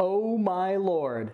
Oh my lord.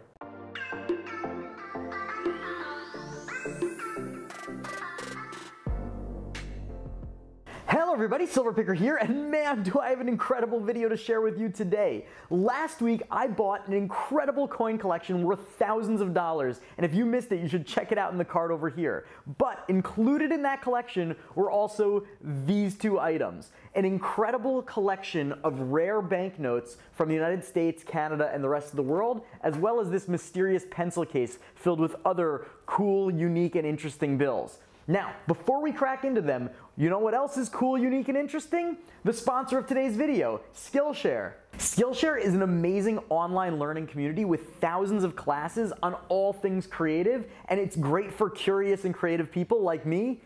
Hello everybody, Silverpicker here, and man, do I have an incredible video to share with you today. Last week, I bought an incredible coin collection worth thousands of dollars, and if you missed it, you should check it out in the card over here. But included in that collection were also these two items. An incredible collection of rare banknotes from the United States, Canada, and the rest of the world, as well as this mysterious pencil case filled with other cool, unique, and interesting bills. Now, before we crack into them, you know what else is cool, unique, and interesting? The sponsor of today's video, Skillshare. Skillshare is an amazing online learning community with thousands of classes on all things creative, and it's great for curious and creative people like me,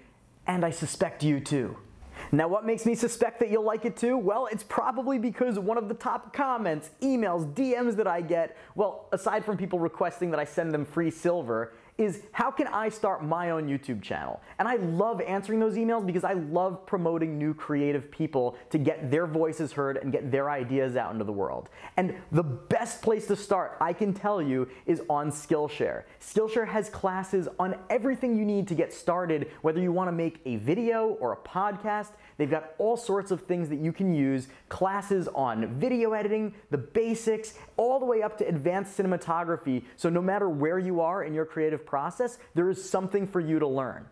and I suspect you too. Now, what makes me suspect that you'll like it too? Well, it's probably because one of the top comments, emails, DMs that I get, well, aside from people requesting that I send them free silver, is how can I start my own YouTube channel? And I love answering those emails because I love promoting new creative people to get their voices heard and get their ideas out into the world. And the best place to start, I can tell you, is on Skillshare. Skillshare has classes on everything you need to get started, whether you wanna make a video or a podcast. They've got all sorts of things that you can use, classes on video editing, the basics, all the way up to advanced cinematography. So no matter where you are in your creative process, there is something for you to learn.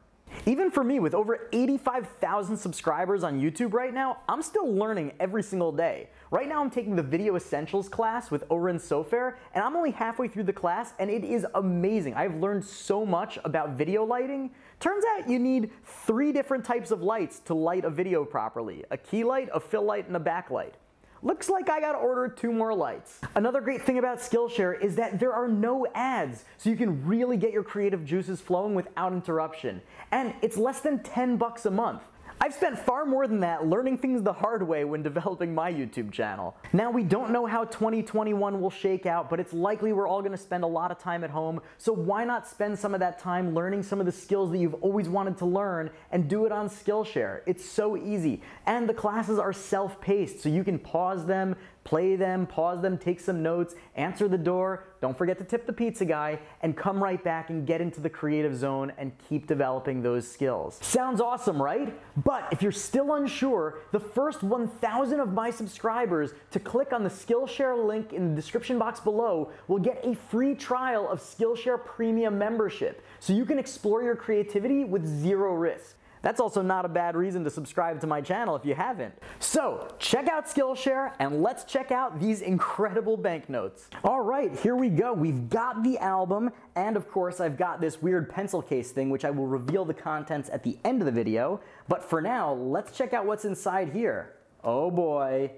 Even for me, with over 85,000 subscribers on YouTube right now, I'm still learning every single day. Right now, I'm taking the Video Essentials class with Oren Sofer, and I'm only halfway through the class, and it is amazing. I've learned so much about video lighting. Turns out you need three different types of lights to light a video properly a key light, a fill light, and a backlight. Looks like I gotta order two more lights. Another great thing about Skillshare is that there are no ads, so you can really get your creative juices flowing without interruption. And it's less than 10 bucks a month. I've spent far more than that learning things the hard way when developing my YouTube channel. Now we don't know how 2021 will shake out, but it's likely we're all gonna spend a lot of time at home, so why not spend some of that time learning some of the skills that you've always wanted to learn and do it on Skillshare. It's so easy. And the classes are self-paced, so you can pause them, play them, pause them, take some notes, answer the door, don't forget to tip the pizza guy, and come right back and get into the creative zone and keep developing those skills. Sounds awesome, right? But if you're still unsure, the first 1,000 of my subscribers to click on the Skillshare link in the description box below will get a free trial of Skillshare Premium membership, so you can explore your creativity with zero risk. That's also not a bad reason to subscribe to my channel if you haven't. So check out Skillshare and let's check out these incredible banknotes. All right, here we go. We've got the album and of course I've got this weird pencil case thing which I will reveal the contents at the end of the video. But for now, let's check out what's inside here. Oh boy.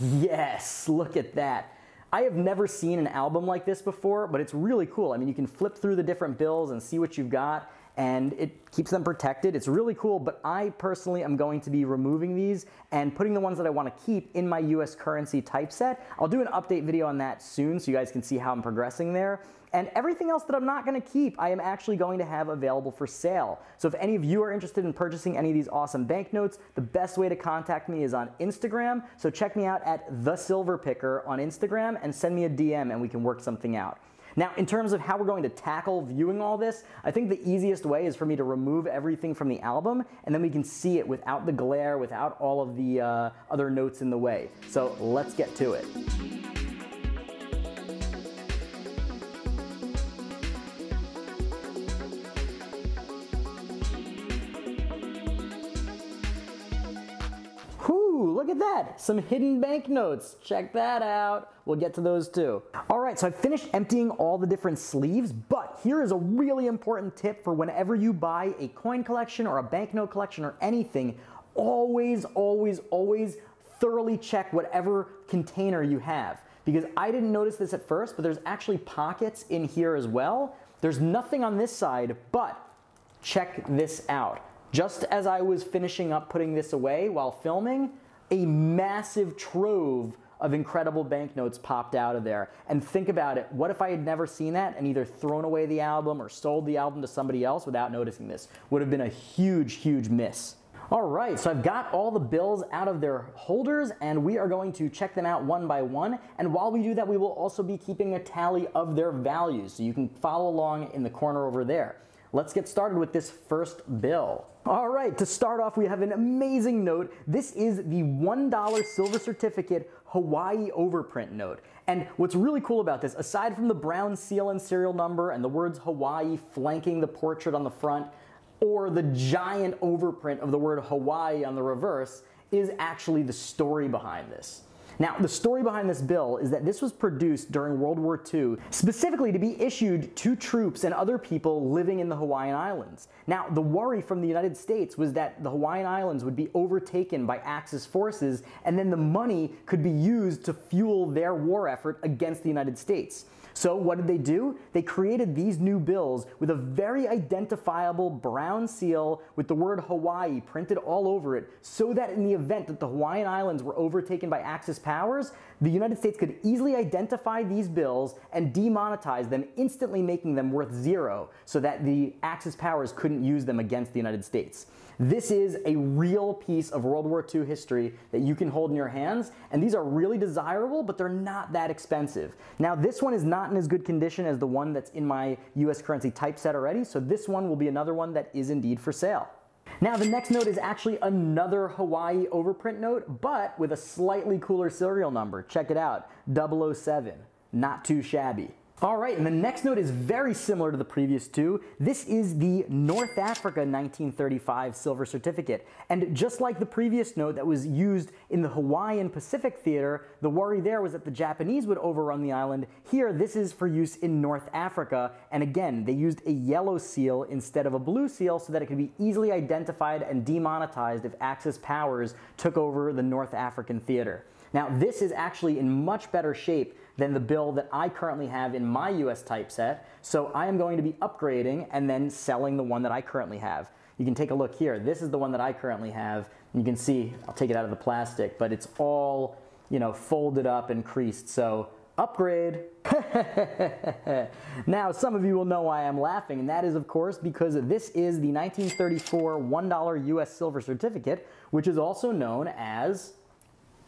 Yes, look at that. I have never seen an album like this before, but it's really cool. I mean, you can flip through the different bills and see what you've got and it keeps them protected. It's really cool, but I personally am going to be removing these and putting the ones that I want to keep in my US currency typeset. I'll do an update video on that soon so you guys can see how I'm progressing there. And everything else that I'm not going to keep, I am actually going to have available for sale. So if any of you are interested in purchasing any of these awesome banknotes, the best way to contact me is on Instagram. So check me out at The Silver Picker on Instagram and send me a DM and we can work something out. Now, in terms of how we're going to tackle viewing all this, I think the easiest way is for me to remove everything from the album, and then we can see it without the glare, without all of the uh, other notes in the way. So let's get to it. At that. Some hidden banknotes. Check that out. We'll get to those too. All right, so I've finished emptying all the different sleeves, but here is a really important tip for whenever you buy a coin collection or a banknote collection or anything, always, always, always thoroughly check whatever container you have. Because I didn't notice this at first, but there's actually pockets in here as well. There's nothing on this side, but check this out. Just as I was finishing up putting this away while filming, a massive trove of incredible banknotes popped out of there. And think about it, what if I had never seen that and either thrown away the album or sold the album to somebody else without noticing this? Would have been a huge, huge miss. All right, so I've got all the bills out of their holders and we are going to check them out one by one. And while we do that, we will also be keeping a tally of their values. So you can follow along in the corner over there. Let's get started with this first bill. All right, to start off, we have an amazing note. This is the $1 silver certificate Hawaii overprint note. And what's really cool about this, aside from the brown seal and serial number and the words Hawaii flanking the portrait on the front, or the giant overprint of the word Hawaii on the reverse, is actually the story behind this. Now, the story behind this bill is that this was produced during World War II, specifically to be issued to troops and other people living in the Hawaiian Islands. Now, the worry from the United States was that the Hawaiian Islands would be overtaken by Axis forces, and then the money could be used to fuel their war effort against the United States. So what did they do? They created these new bills with a very identifiable brown seal with the word Hawaii printed all over it so that in the event that the Hawaiian Islands were overtaken by Axis powers, the United States could easily identify these bills and demonetize them, instantly making them worth zero so that the Axis powers couldn't use them against the United States. This is a real piece of World War II history that you can hold in your hands, and these are really desirable, but they're not that expensive. Now, this one is not in as good condition as the one that's in my US currency typeset already, so this one will be another one that is indeed for sale. Now the next note is actually another Hawaii overprint note, but with a slightly cooler serial number. Check it out, 007. Not too shabby. All right, and the next note is very similar to the previous two. This is the North Africa 1935 silver certificate. And just like the previous note that was used in the Hawaiian Pacific Theater, the worry there was that the Japanese would overrun the island. Here, this is for use in North Africa. And again, they used a yellow seal instead of a blue seal so that it could be easily identified and demonetized if Axis powers took over the North African theater. Now, this is actually in much better shape than the bill that I currently have in my US typeset. So I am going to be upgrading and then selling the one that I currently have. You can take a look here. This is the one that I currently have. You can see, I'll take it out of the plastic, but it's all, you know, folded up and creased. So upgrade. now, some of you will know why I'm laughing, and that is, of course, because this is the 1934 $1 US silver certificate, which is also known as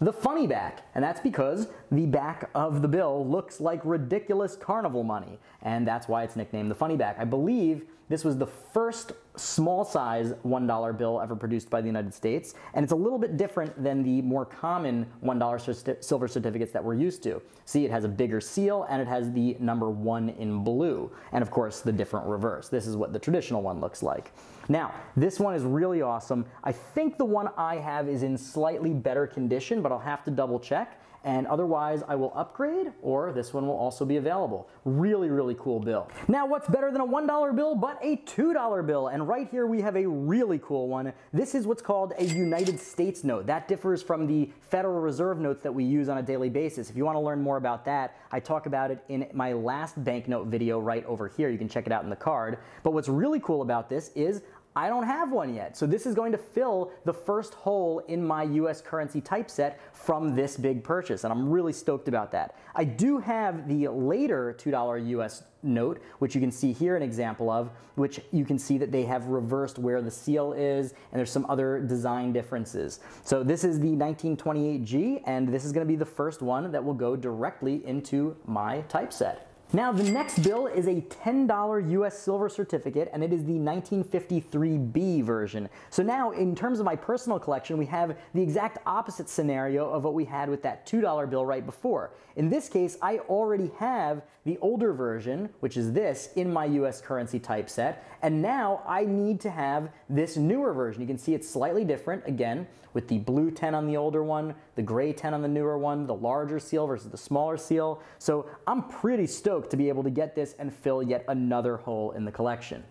the funny back. And that's because the back of the bill looks like ridiculous carnival money. And that's why it's nicknamed the funny back. I believe this was the first small size $1 bill ever produced by the United States, and it's a little bit different than the more common $1 silver certificates that we're used to. See, it has a bigger seal and it has the number one in blue, and of course the different reverse. This is what the traditional one looks like. Now, this one is really awesome. I think the one I have is in slightly better condition, but I'll have to double check and otherwise I will upgrade or this one will also be available. Really, really cool bill. Now what's better than a $1 bill but a $2 bill? And right here we have a really cool one. This is what's called a United States note. That differs from the Federal Reserve notes that we use on a daily basis. If you want to learn more about that, I talk about it in my last banknote video right over here. You can check it out in the card. But what's really cool about this is I don't have one yet. So this is going to fill the first hole in my US currency typeset from this big purchase, and I'm really stoked about that. I do have the later $2 US note, which you can see here an example of, which you can see that they have reversed where the seal is, and there's some other design differences. So this is the 1928G, and this is gonna be the first one that will go directly into my typeset. Now the next bill is a $10 US silver certificate and it is the 1953B version. So now in terms of my personal collection we have the exact opposite scenario of what we had with that $2 bill right before. In this case I already have the older version, which is this, in my US currency typeset and now I need to have this newer version. You can see it's slightly different again with the blue 10 on the older one, the gray 10 on the newer one, the larger seal versus the smaller seal. So I'm pretty stoked to be able to get this and fill yet another hole in the collection.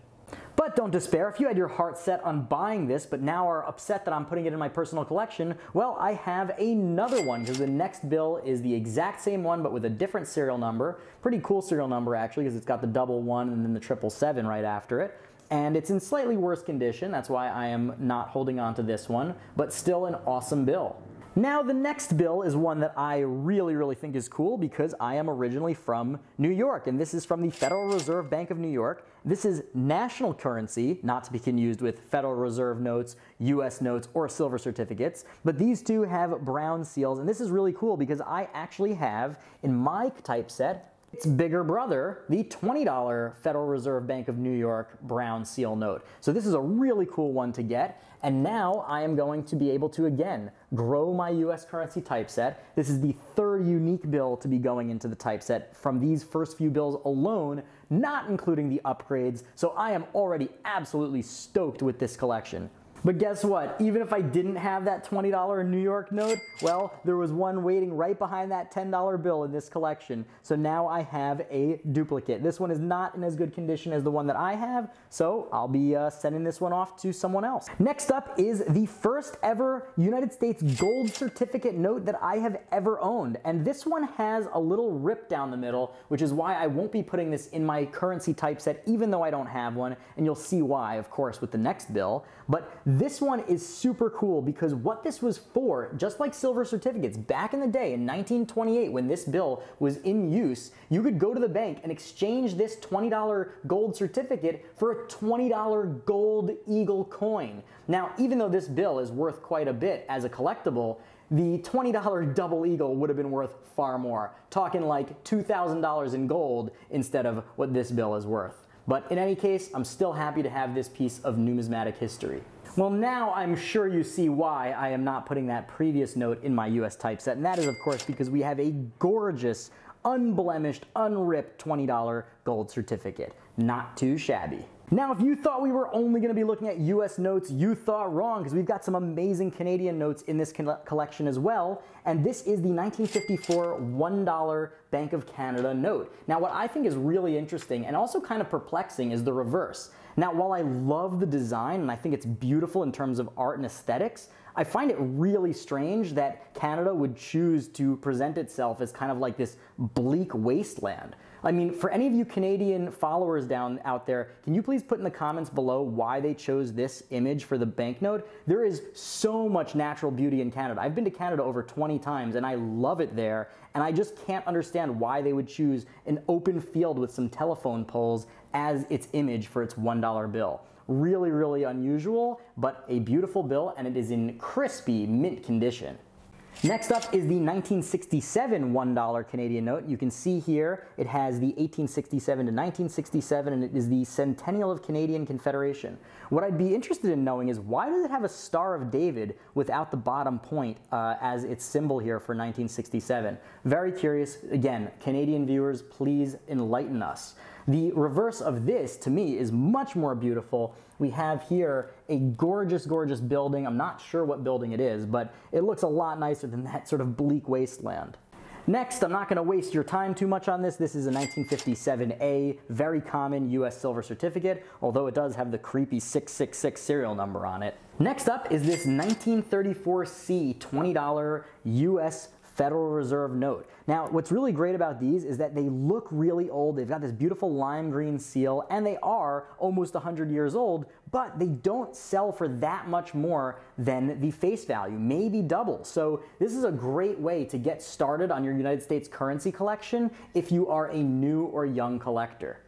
But don't despair, if you had your heart set on buying this but now are upset that I'm putting it in my personal collection, well, I have another one because the next bill is the exact same one but with a different serial number. Pretty cool serial number actually because it's got the double one and then the triple seven right after it and it's in slightly worse condition. That's why I am not holding on to this one, but still an awesome bill. Now, the next bill is one that I really, really think is cool because I am originally from New York, and this is from the Federal Reserve Bank of New York. This is national currency, not to be confused with Federal Reserve notes, US notes, or silver certificates, but these two have brown seals, and this is really cool because I actually have in my typeset its bigger brother, the $20 Federal Reserve Bank of New York brown seal note. So this is a really cool one to get. And now I am going to be able to, again, grow my US currency typeset. This is the third unique bill to be going into the typeset from these first few bills alone, not including the upgrades. So I am already absolutely stoked with this collection. But guess what? Even if I didn't have that $20 New York note, well, there was one waiting right behind that $10 bill in this collection. So now I have a duplicate. This one is not in as good condition as the one that I have, so I'll be uh, sending this one off to someone else. Next up is the first ever United States gold certificate note that I have ever owned. And this one has a little rip down the middle, which is why I won't be putting this in my currency typeset, even though I don't have one. And you'll see why, of course, with the next bill. But this one is super cool because what this was for, just like silver certificates, back in the day in 1928 when this bill was in use, you could go to the bank and exchange this $20 gold certificate for a $20 gold eagle coin. Now, even though this bill is worth quite a bit as a collectible, the $20 double eagle would have been worth far more, talking like $2,000 in gold instead of what this bill is worth. But in any case, I'm still happy to have this piece of numismatic history. Well, now I'm sure you see why I am not putting that previous note in my US typeset, and that is of course because we have a gorgeous, unblemished, unripped $20 gold certificate. Not too shabby. Now, if you thought we were only going to be looking at US notes, you thought wrong because we've got some amazing Canadian notes in this collection as well. And this is the 1954 $1 Bank of Canada note. Now, what I think is really interesting and also kind of perplexing is the reverse. Now, while I love the design and I think it's beautiful in terms of art and aesthetics, I find it really strange that Canada would choose to present itself as kind of like this bleak wasteland. I mean, for any of you Canadian followers down out there, can you please put in the comments below why they chose this image for the banknote? There is so much natural beauty in Canada. I've been to Canada over 20 times and I love it there, and I just can't understand why they would choose an open field with some telephone poles as its image for its $1 bill. Really, really unusual, but a beautiful bill, and it is in crispy mint condition. Next up is the 1967 $1 Canadian note. You can see here it has the 1867 to 1967 and it is the Centennial of Canadian Confederation. What I'd be interested in knowing is why does it have a Star of David without the bottom point uh, as its symbol here for 1967? Very curious. Again, Canadian viewers, please enlighten us. The reverse of this, to me, is much more beautiful. We have here a gorgeous, gorgeous building. I'm not sure what building it is, but it looks a lot nicer than that sort of bleak wasteland. Next, I'm not going to waste your time too much on this. This is a 1957A, very common US silver certificate, although it does have the creepy 666 serial number on it. Next up is this 1934C $20 US Federal Reserve note. Now, what's really great about these is that they look really old. They've got this beautiful lime green seal, and they are almost 100 years old, but they don't sell for that much more than the face value, maybe double. So this is a great way to get started on your United States currency collection if you are a new or young collector.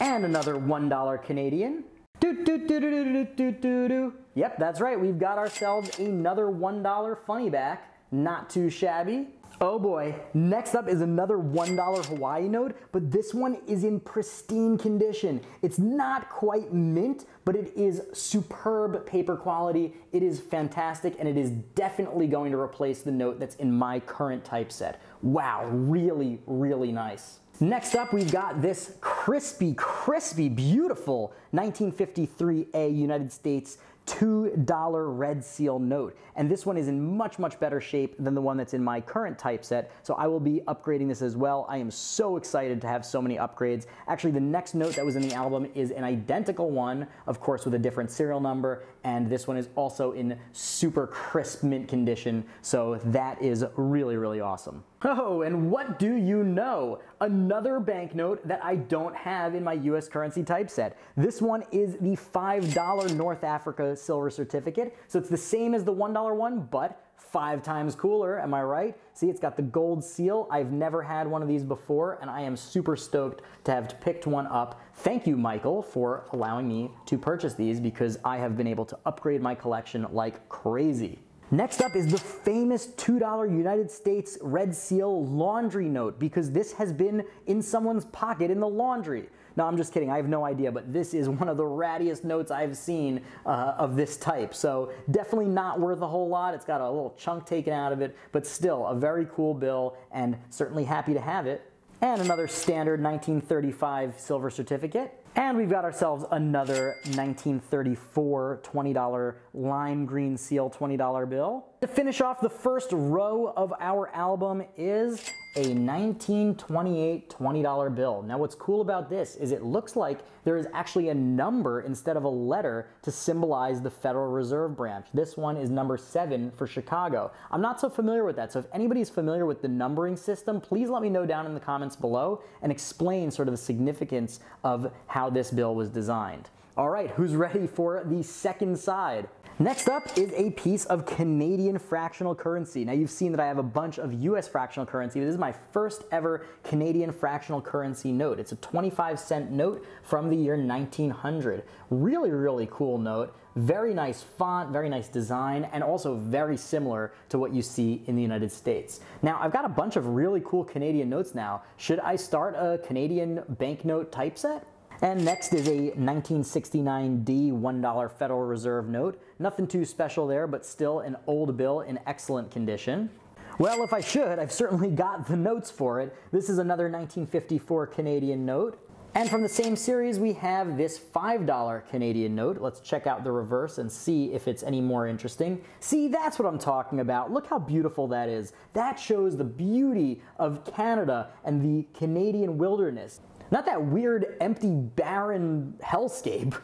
And another $1 Canadian. Do, do, do, do, do, do, do, do. Yep, that's right. We've got ourselves another $1 funny back. Not too shabby. Oh boy, next up is another $1 Hawaii note, but this one is in pristine condition. It's not quite mint, but it is superb paper quality. It is fantastic, and it is definitely going to replace the note that's in my current typeset. Wow, really, really nice. Next up, we've got this crispy, crispy, beautiful 1953A United States $2 red seal note. And this one is in much, much better shape than the one that's in my current typeset. So I will be upgrading this as well. I am so excited to have so many upgrades. Actually, the next note that was in the album is an identical one, of course, with a different serial number. And this one is also in super crisp mint condition. So that is really, really awesome. Oh, and what do you know? Another banknote that I don't have in my US currency typeset. This one is the $5 North Africa silver certificate. So it's the same as the $1 one, but five times cooler, am I right? See, it's got the gold seal. I've never had one of these before, and I am super stoked to have picked one up. Thank you, Michael, for allowing me to purchase these because I have been able to upgrade my collection like crazy. Next up is the famous $2 United States Red Seal laundry note because this has been in someone's pocket in the laundry. No, I'm just kidding. I have no idea, but this is one of the rattiest notes I've seen uh, of this type. So definitely not worth a whole lot. It's got a little chunk taken out of it, but still a very cool bill and certainly happy to have it. And another standard 1935 silver certificate. And we've got ourselves another 1934 $20 lime green seal $20 bill. To finish off the first row of our album is a 1928 $20 bill. Now what's cool about this is it looks like there is actually a number instead of a letter to symbolize the Federal Reserve branch. This one is number seven for Chicago. I'm not so familiar with that, so if anybody's familiar with the numbering system, please let me know down in the comments below and explain sort of the significance of how this bill was designed. All right, who's ready for the second side? Next up is a piece of Canadian fractional currency. Now you've seen that I have a bunch of US fractional currency. This is my first ever Canadian fractional currency note. It's a 25 cent note from the year 1900. Really, really cool note. Very nice font, very nice design, and also very similar to what you see in the United States. Now, I've got a bunch of really cool Canadian notes now. Should I start a Canadian banknote typeset? And next is a 1969D $1 Federal Reserve note. Nothing too special there, but still an old bill in excellent condition. Well, if I should, I've certainly got the notes for it. This is another 1954 Canadian note. And from the same series, we have this $5 Canadian note. Let's check out the reverse and see if it's any more interesting. See, that's what I'm talking about. Look how beautiful that is. That shows the beauty of Canada and the Canadian wilderness. Not that weird, empty, barren hellscape.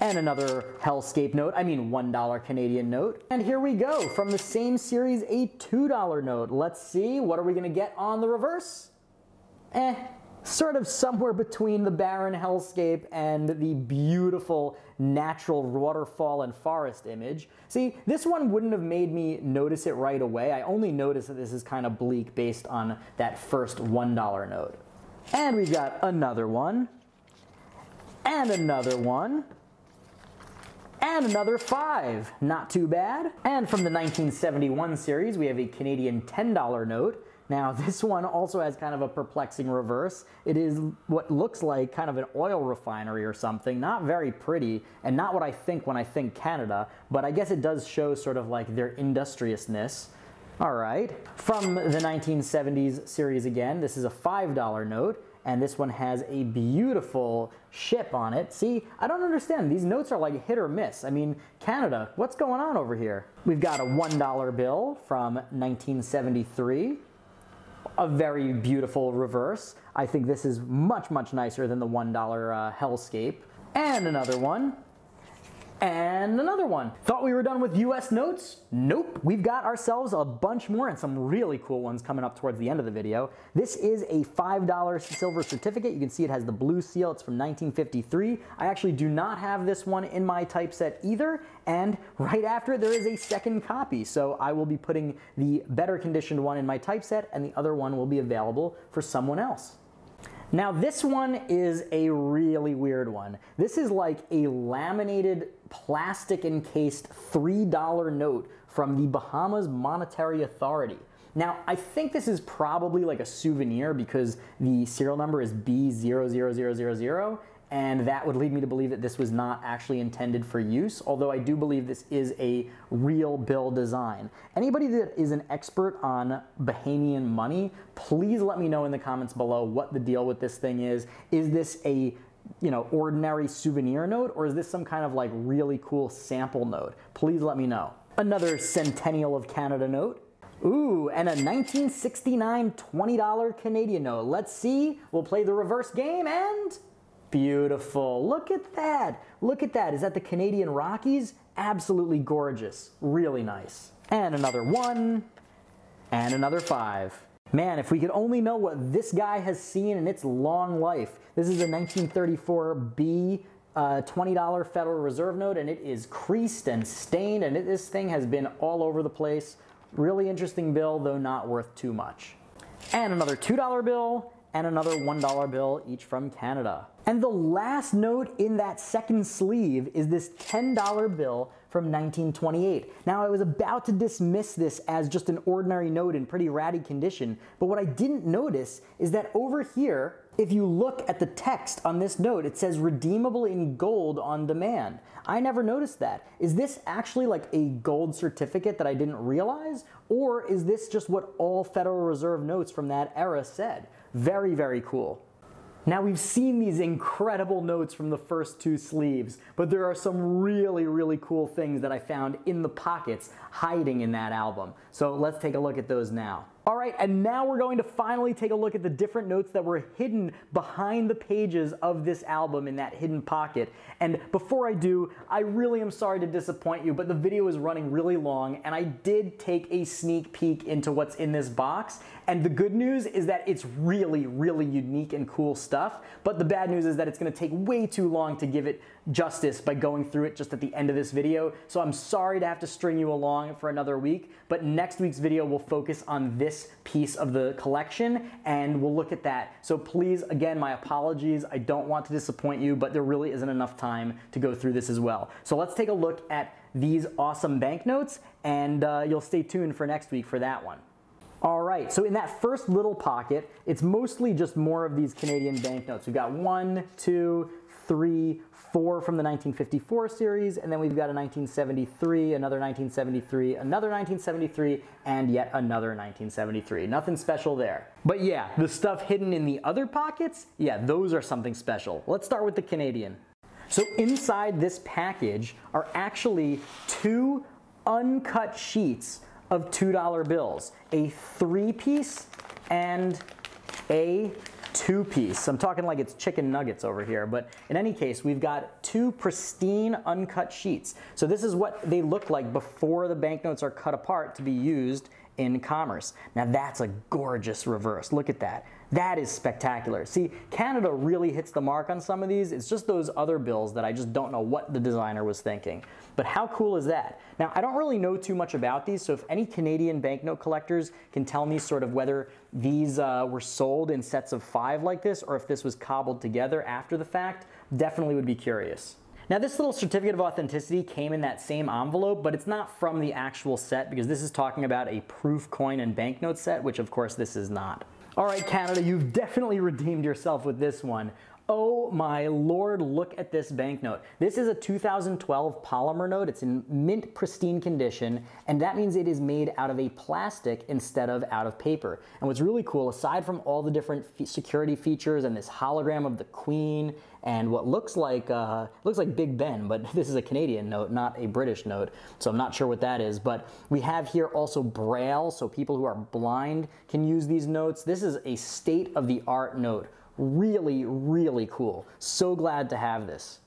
And another hellscape note, I mean $1 Canadian note. And here we go, from the same series, a $2 note. Let's see, what are we gonna get on the reverse? Eh, sort of somewhere between the barren hellscape and the beautiful natural waterfall and forest image. See, this one wouldn't have made me notice it right away. I only noticed that this is kind of bleak based on that first $1 note. And we've got another one. And another one. And another five. Not too bad. And from the 1971 series, we have a Canadian $10 note. Now, this one also has kind of a perplexing reverse. It is what looks like kind of an oil refinery or something. Not very pretty, and not what I think when I think Canada, but I guess it does show sort of like their industriousness. All right, from the 1970s series again, this is a $5 note, and this one has a beautiful ship on it. See, I don't understand. These notes are like hit or miss. I mean, Canada, what's going on over here? We've got a $1 bill from 1973 a very beautiful reverse. I think this is much, much nicer than the $1 uh, Hellscape. And another one and another one. Thought we were done with US notes? Nope. We've got ourselves a bunch more and some really cool ones coming up towards the end of the video. This is a $5 silver certificate. You can see it has the blue seal. It's from 1953. I actually do not have this one in my typeset either. And right after it, there is a second copy. So I will be putting the better conditioned one in my typeset and the other one will be available for someone else. Now this one is a really weird one. This is like a laminated plastic encased $3 note from the Bahamas Monetary Authority. Now, I think this is probably like a souvenir because the serial number is B00000, and that would lead me to believe that this was not actually intended for use, although I do believe this is a real bill design. Anybody that is an expert on Bahamian money, please let me know in the comments below what the deal with this thing is. Is this a you know, ordinary souvenir note, or is this some kind of like really cool sample note? Please let me know. Another Centennial of Canada note. Ooh, and a 1969 $20 Canadian note. Let's see. We'll play the reverse game and Beautiful. Look at that. Look at that. Is that the Canadian Rockies? Absolutely gorgeous. Really nice. And another one. And another five. Man, if we could only know what this guy has seen in its long life. This is a 1934 B uh, $20 Federal Reserve note, and it is creased and stained, and it, this thing has been all over the place. Really interesting bill, though not worth too much. And another $2 bill, and another $1 bill, each from Canada. And the last note in that second sleeve is this $10 bill from 1928. Now, I was about to dismiss this as just an ordinary note in pretty ratty condition, but what I didn't notice is that over here, if you look at the text on this note, it says redeemable in gold on demand. I never noticed that. Is this actually like a gold certificate that I didn't realize? Or is this just what all Federal Reserve notes from that era said? Very, very cool. Now we've seen these incredible notes from the first two sleeves, but there are some really, really cool things that I found in the pockets hiding in that album. So let's take a look at those now. All right, and now we're going to finally take a look at the different notes that were hidden behind the pages of this album in that hidden pocket. And before I do, I really am sorry to disappoint you, but the video is running really long, and I did take a sneak peek into what's in this box. And the good news is that it's really, really unique and cool stuff, but the bad news is that it's gonna take way too long to give it justice by going through it just at the end of this video. So I'm sorry to have to string you along for another week, but next week's video will focus on this piece of the collection and we'll look at that. So please, again, my apologies. I don't want to disappoint you, but there really isn't enough time to go through this as well. So let's take a look at these awesome banknotes and uh, you'll stay tuned for next week for that one. All right, so in that first little pocket, it's mostly just more of these Canadian banknotes. We've got one, two, three, four from the 1954 series, and then we've got a 1973, another 1973, another 1973, and yet another 1973. Nothing special there. But yeah, the stuff hidden in the other pockets, yeah, those are something special. Let's start with the Canadian. So inside this package are actually two uncut sheets of $2 bills, a three piece and a two piece. I'm talking like it's chicken nuggets over here, but in any case, we've got two pristine uncut sheets. So this is what they look like before the banknotes are cut apart to be used in commerce. Now that's a gorgeous reverse. Look at that. That is spectacular. See, Canada really hits the mark on some of these. It's just those other bills that I just don't know what the designer was thinking. But how cool is that? Now, I don't really know too much about these, so if any Canadian banknote collectors can tell me sort of whether these uh, were sold in sets of five like this or if this was cobbled together after the fact, definitely would be curious. Now this little certificate of authenticity came in that same envelope, but it's not from the actual set because this is talking about a proof coin and banknote set, which of course this is not. All right, Canada, you've definitely redeemed yourself with this one. Oh my lord, look at this banknote. This is a 2012 polymer note. It's in mint pristine condition, and that means it is made out of a plastic instead of out of paper. And what's really cool, aside from all the different security features and this hologram of the queen and what looks like uh, looks like Big Ben, but this is a Canadian note, not a British note, so I'm not sure what that is. But we have here also Braille, so people who are blind can use these notes. This is a state-of-the-art note Really, really cool. So glad to have this.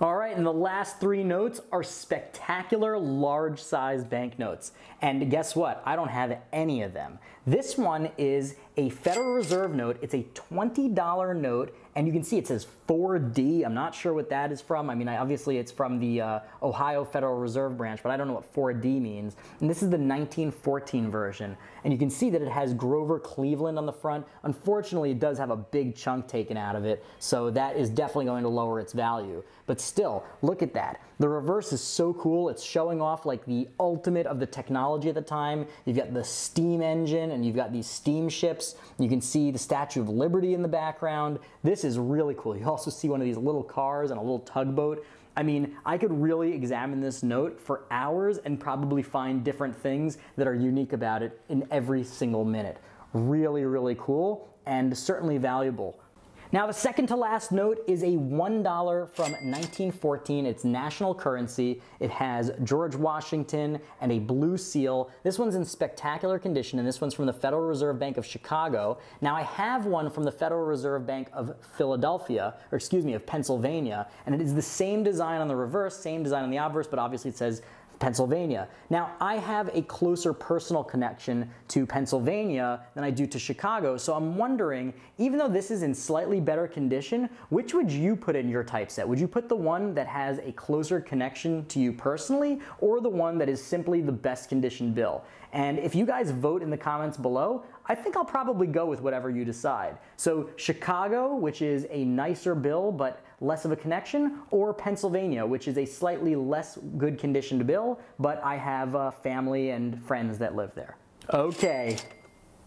All right, and the last three notes are spectacular large size banknotes. And guess what? I don't have any of them. This one is a Federal Reserve note. It's a $20 note, and you can see it says 4D. I'm not sure what that is from. I mean, I, obviously it's from the uh, Ohio Federal Reserve branch, but I don't know what 4D means. And this is the 1914 version. And you can see that it has Grover Cleveland on the front. Unfortunately, it does have a big chunk taken out of it, so that is definitely going to lower its value. But still, look at that. The reverse is so cool. It's showing off like the ultimate of the technology at the time. You've got the steam engine and you've got these steamships. You can see the Statue of Liberty in the background. This is really cool. You also see one of these little cars and a little tugboat. I mean, I could really examine this note for hours and probably find different things that are unique about it in every single minute. Really, really cool and certainly valuable. Now, the second to last note is a $1 from 1914. It's national currency. It has George Washington and a blue seal. This one's in spectacular condition, and this one's from the Federal Reserve Bank of Chicago. Now, I have one from the Federal Reserve Bank of Philadelphia, or excuse me, of Pennsylvania, and it is the same design on the reverse, same design on the obverse, but obviously it says Pennsylvania. Now, I have a closer personal connection to Pennsylvania than I do to Chicago, so I'm wondering, even though this is in slightly better condition, which would you put in your typeset? Would you put the one that has a closer connection to you personally, or the one that is simply the best conditioned bill? And if you guys vote in the comments below, I think I'll probably go with whatever you decide. So Chicago, which is a nicer bill but less of a connection, or Pennsylvania, which is a slightly less good conditioned bill, but I have uh, family and friends that live there. Okay,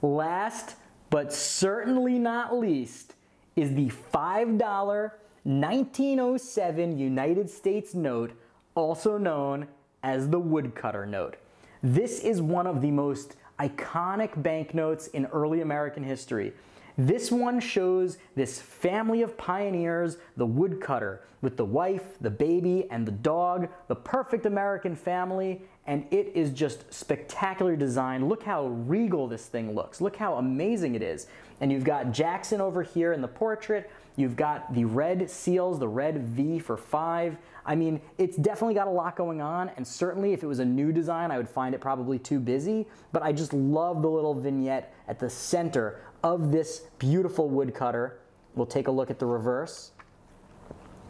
last but certainly not least is the $5 1907 United States note, also known as the woodcutter note. This is one of the most iconic banknotes in early American history. This one shows this family of pioneers, the woodcutter, with the wife, the baby, and the dog, the perfect American family, and it is just spectacular design. Look how regal this thing looks. Look how amazing it is. And you've got Jackson over here in the portrait. You've got the red seals, the red V for five. I mean, it's definitely got a lot going on, and certainly if it was a new design, I would find it probably too busy, but I just love the little vignette at the center of this beautiful woodcutter. We'll take a look at the reverse.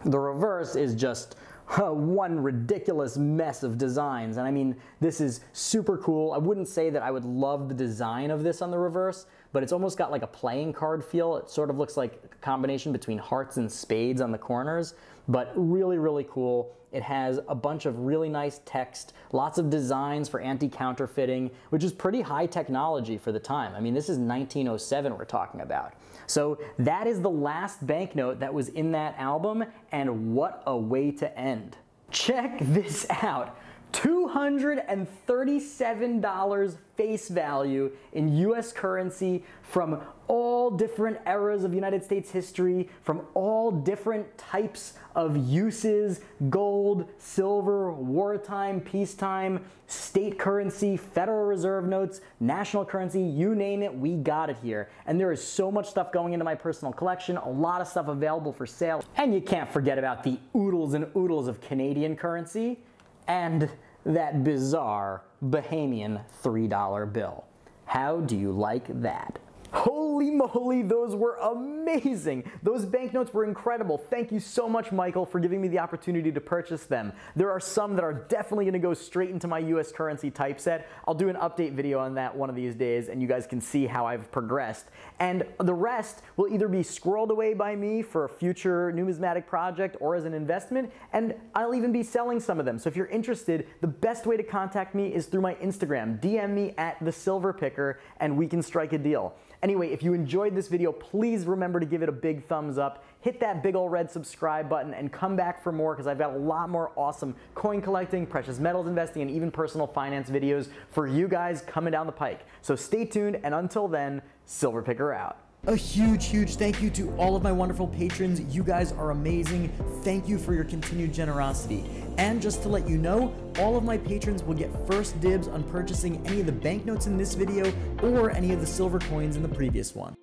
The reverse is just one ridiculous mess of designs. And I mean, this is super cool. I wouldn't say that I would love the design of this on the reverse, but it's almost got like a playing card feel. It sort of looks like a combination between hearts and spades on the corners, but really, really cool. It has a bunch of really nice text, lots of designs for anti-counterfeiting, which is pretty high technology for the time. I mean, this is 1907 we're talking about. So that is the last banknote that was in that album, and what a way to end. Check this out. $237 face value in US currency from all different eras of United States history, from all different types of uses, gold, silver, wartime, peacetime, state currency, Federal Reserve notes, national currency, you name it, we got it here. And there is so much stuff going into my personal collection, a lot of stuff available for sale. And you can't forget about the oodles and oodles of Canadian currency and that bizarre Bahamian $3 bill. How do you like that? Holy moly, those were amazing. Those banknotes were incredible. Thank you so much, Michael, for giving me the opportunity to purchase them. There are some that are definitely gonna go straight into my US currency typeset. I'll do an update video on that one of these days and you guys can see how I've progressed. And the rest will either be squirreled away by me for a future numismatic project or as an investment, and I'll even be selling some of them. So if you're interested, the best way to contact me is through my Instagram. DM me at the Silver Picker and we can strike a deal. Anyway, if you enjoyed this video, please remember to give it a big thumbs up, hit that big old red subscribe button, and come back for more because I've got a lot more awesome coin collecting, precious metals investing, and even personal finance videos for you guys coming down the pike. So stay tuned, and until then, Silver Picker out. A huge, huge thank you to all of my wonderful patrons. You guys are amazing. Thank you for your continued generosity. And just to let you know, all of my patrons will get first dibs on purchasing any of the banknotes in this video or any of the silver coins in the previous one.